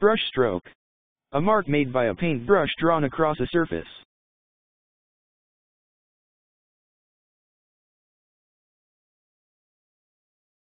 Brush stroke. A mark made by a paintbrush drawn across a surface.